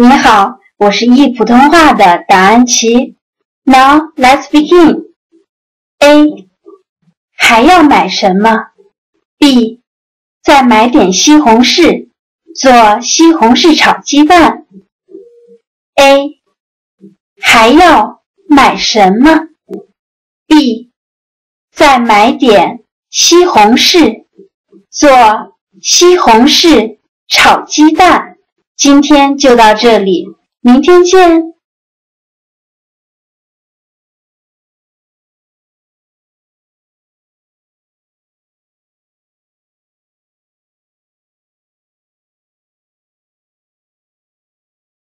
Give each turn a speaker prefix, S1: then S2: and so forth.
S1: 你好，我是易普通话的达安琪。Now let's begin. A. 还要买什么？B. 再买点西红柿，做西红柿炒鸡蛋。A. 还要买什么？B. 再买点西红柿，做西红柿炒鸡蛋。今天就到这里，明天见。